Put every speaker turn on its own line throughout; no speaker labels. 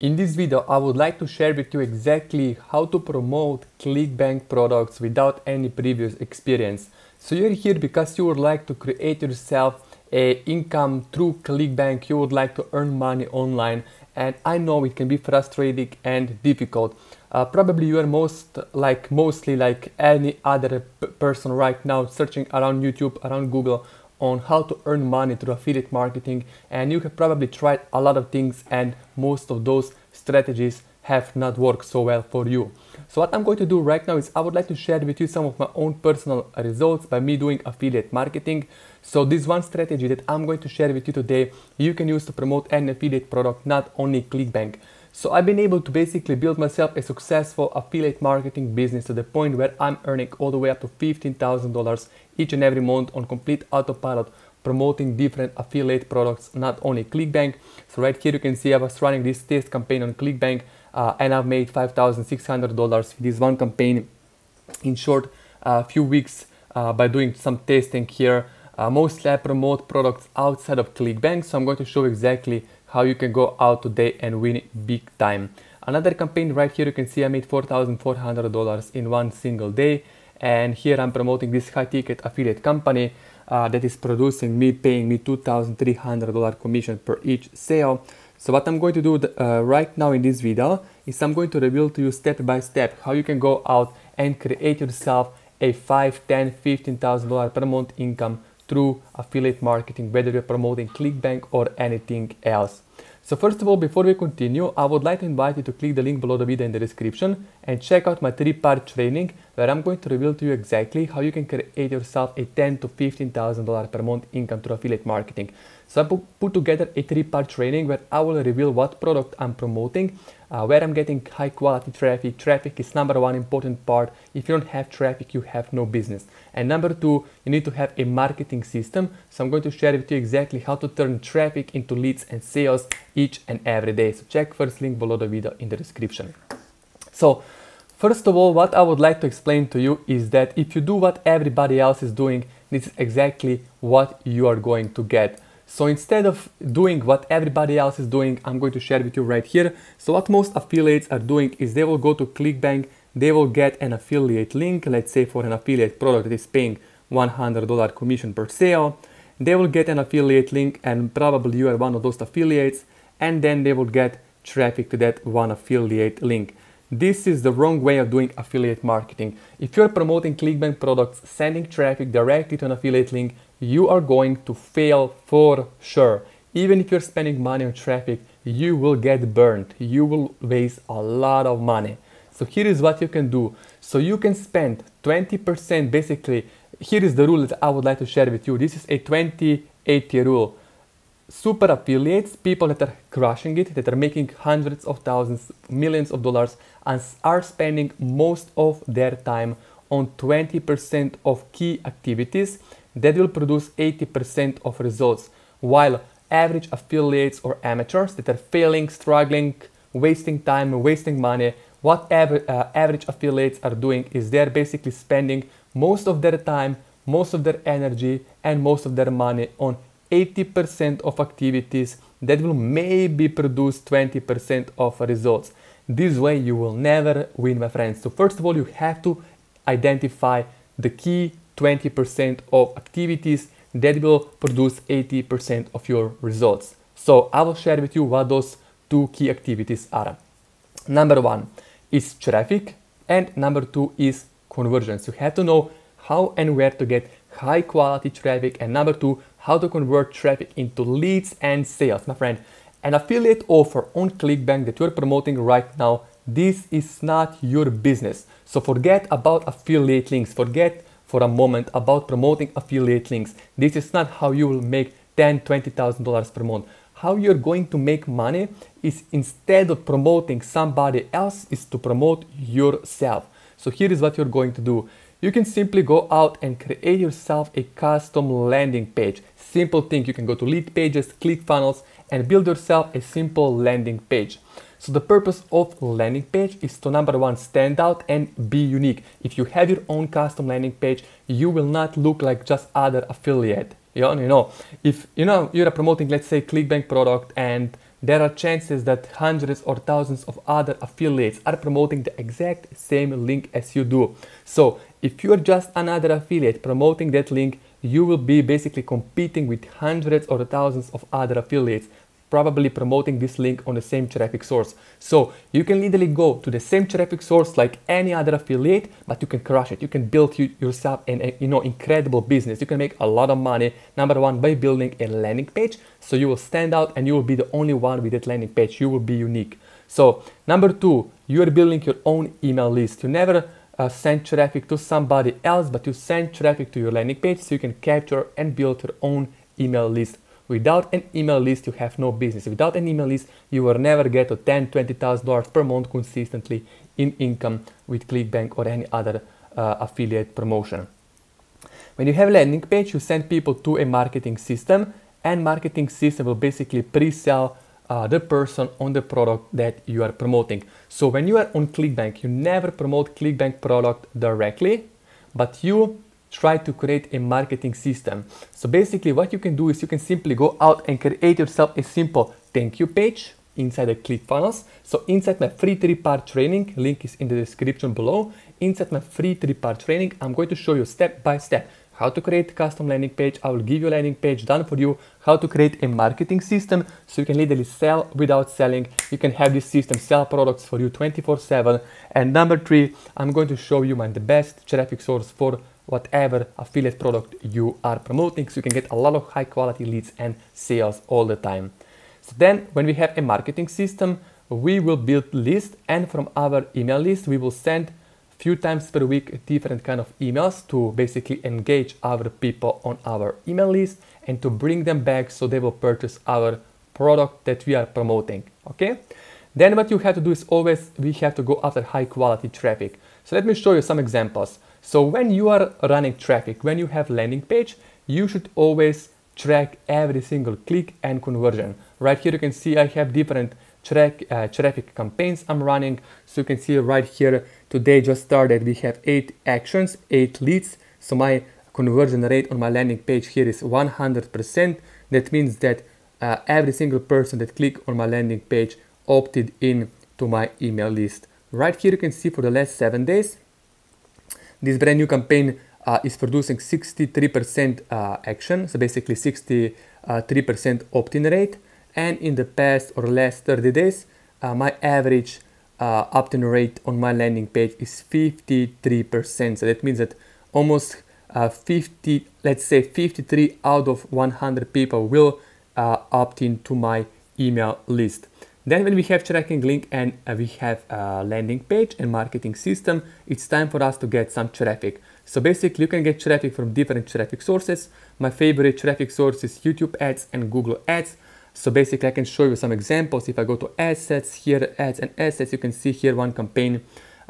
In this video, I would like to share with you exactly how to promote ClickBank products without any previous experience. So you're here because you would like to create yourself a income through ClickBank. You would like to earn money online and I know it can be frustrating and difficult. Uh, probably you are most like mostly like any other person right now searching around YouTube, around Google on how to earn money through affiliate marketing and you have probably tried a lot of things and most of those strategies have not worked so well for you. So what I'm going to do right now is I would like to share with you some of my own personal results by me doing affiliate marketing. So this one strategy that I'm going to share with you today, you can use to promote an affiliate product, not only ClickBank. So I've been able to basically build myself a successful affiliate marketing business to the point where I'm earning all the way up to $15,000 each and every month on complete autopilot promoting different affiliate products, not only ClickBank. So right here you can see I was running this test campaign on ClickBank uh, and I've made $5,600 with this one campaign in short a uh, few weeks uh, by doing some testing here. Uh, mostly I promote products outside of ClickBank, so I'm going to show exactly how you can go out today and win big time. Another campaign right here, you can see I made $4,400 in one single day. And here I'm promoting this high ticket affiliate company uh, that is producing me, paying me $2,300 commission per each sale. So what I'm going to do uh, right now in this video is I'm going to reveal to you step by step how you can go out and create yourself a 5, 10, $15,000 per month income through affiliate marketing, whether you're promoting ClickBank or anything else. So first of all, before we continue, I would like to invite you to click the link below the video in the description and check out my three-part training where I'm going to reveal to you exactly how you can create yourself a 10 to $15,000 per month income through affiliate marketing. So I put together a three-part training where I will reveal what product I'm promoting, uh, where I'm getting high quality traffic. Traffic is number one important part. If you don't have traffic, you have no business. And number two, you need to have a marketing system. So I'm going to share with you exactly how to turn traffic into leads and sales each and every day. So check first link below the video in the description. So first of all, what I would like to explain to you is that if you do what everybody else is doing, this is exactly what you are going to get. So instead of doing what everybody else is doing, I'm going to share with you right here. So what most affiliates are doing is they will go to ClickBank, they will get an affiliate link, let's say for an affiliate product that is paying $100 commission per sale. They will get an affiliate link and probably you are one of those affiliates and then they will get traffic to that one affiliate link. This is the wrong way of doing affiliate marketing. If you're promoting ClickBank products, sending traffic directly to an affiliate link, you are going to fail for sure. Even if you're spending money on traffic, you will get burned. You will waste a lot of money. So here is what you can do. So you can spend 20% basically. Here is the rule that I would like to share with you. This is a 20-80 rule. Super affiliates, people that are crushing it, that are making hundreds of thousands, millions of dollars and are spending most of their time on 20% of key activities that will produce 80% of results, while average affiliates or amateurs that are failing, struggling, wasting time, wasting money, what uh, average affiliates are doing is they're basically spending most of their time, most of their energy, and most of their money on 80% of activities that will maybe produce 20% of results. This way you will never win, my friends. So first of all, you have to identify the key 20% of activities that will produce 80% of your results. So I will share with you what those two key activities are. Number one is traffic and number two is conversions. You have to know how and where to get high quality traffic and number two, how to convert traffic into leads and sales. My friend, an affiliate offer on ClickBank that you're promoting right now, this is not your business. So forget about affiliate links, forget for a moment about promoting affiliate links. This is not how you will make $10, $20,000 per month. How you're going to make money is instead of promoting somebody else is to promote yourself. So here is what you're going to do. You can simply go out and create yourself a custom landing page. Simple thing, you can go to Leadpages, ClickFunnels and build yourself a simple landing page. So the purpose of landing page is to number one, stand out and be unique. If you have your own custom landing page, you will not look like just other affiliate. You know, if you know you're promoting, let's say, ClickBank product and there are chances that hundreds or thousands of other affiliates are promoting the exact same link as you do. So if you're just another affiliate promoting that link, you will be basically competing with hundreds or thousands of other affiliates probably promoting this link on the same traffic source. So you can literally go to the same traffic source like any other affiliate, but you can crush it. You can build you, yourself an you know incredible business. You can make a lot of money. Number one, by building a landing page, so you will stand out and you will be the only one with that landing page. You will be unique. So number two, you are building your own email list. You never uh, send traffic to somebody else, but you send traffic to your landing page so you can capture and build your own email list. Without an email list, you have no business. Without an email list, you will never get to 10, 20,000 dollars per month consistently in income with ClickBank or any other uh, affiliate promotion. When you have a landing page, you send people to a marketing system, and marketing system will basically pre-sell uh, the person on the product that you are promoting. So when you are on ClickBank, you never promote ClickBank product directly, but you try to create a marketing system. So basically what you can do is you can simply go out and create yourself a simple thank you page inside the ClickFunnels. So inside my free three-part training, link is in the description below. Inside my free three-part training, I'm going to show you step by step how to create a custom landing page. I will give you a landing page done for you, how to create a marketing system so you can literally sell without selling. You can have this system sell products for you 24 seven. And number three, I'm going to show you my the best traffic source for whatever affiliate product you are promoting so you can get a lot of high quality leads and sales all the time. So then when we have a marketing system, we will build list and from our email list, we will send few times per week different kind of emails to basically engage our people on our email list and to bring them back so they will purchase our product that we are promoting okay then what you have to do is always we have to go after high quality traffic so let me show you some examples so when you are running traffic, when you have landing page, you should always track every single click and conversion. Right here you can see I have different track, uh, traffic campaigns I'm running. So you can see right here, today just started, we have eight actions, eight leads. So my conversion rate on my landing page here is 100%. That means that uh, every single person that click on my landing page opted in to my email list. Right here you can see for the last seven days, this brand new campaign uh, is producing 63% uh, action, so basically 63% uh, opt-in rate. And in the past or last 30 days, uh, my average uh, opt-in rate on my landing page is 53%. So that means that almost uh, 50, let's say 53 out of 100 people will opt in to my email list. Then when we have tracking link and uh, we have a landing page and marketing system, it's time for us to get some traffic. So basically you can get traffic from different traffic sources. My favorite traffic source is YouTube ads and Google ads. So basically I can show you some examples. If I go to assets here, ads and assets, you can see here one campaign.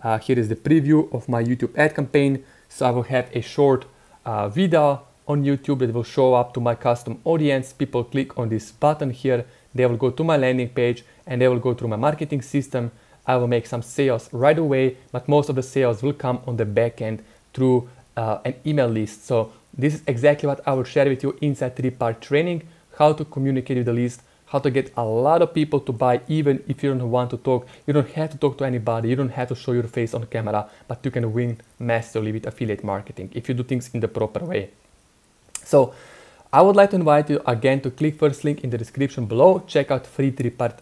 Uh, here is the preview of my YouTube ad campaign. So I will have a short uh, video on YouTube that will show up to my custom audience. People click on this button here they will go to my landing page and they will go through my marketing system. I will make some sales right away, but most of the sales will come on the back end through uh, an email list. So this is exactly what I will share with you inside three-part training, how to communicate with the list, how to get a lot of people to buy even if you don't want to talk. You don't have to talk to anybody, you don't have to show your face on camera, but you can win massively with affiliate marketing if you do things in the proper way. So I would like to invite you again to click first link in the description below, check out free three-part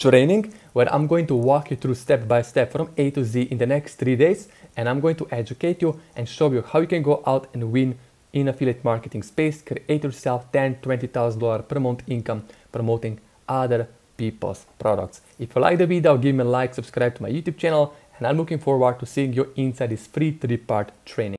training where I'm going to walk you through step by step from A to Z in the next three days and I'm going to educate you and show you how you can go out and win in affiliate marketing space, create yourself 10, $20,000 per month income promoting other people's products. If you like the video, give me a like, subscribe to my YouTube channel and I'm looking forward to seeing you inside this free three-part training.